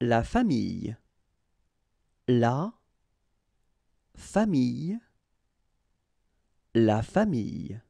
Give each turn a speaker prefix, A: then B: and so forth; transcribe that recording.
A: La famille. La famille. La famille.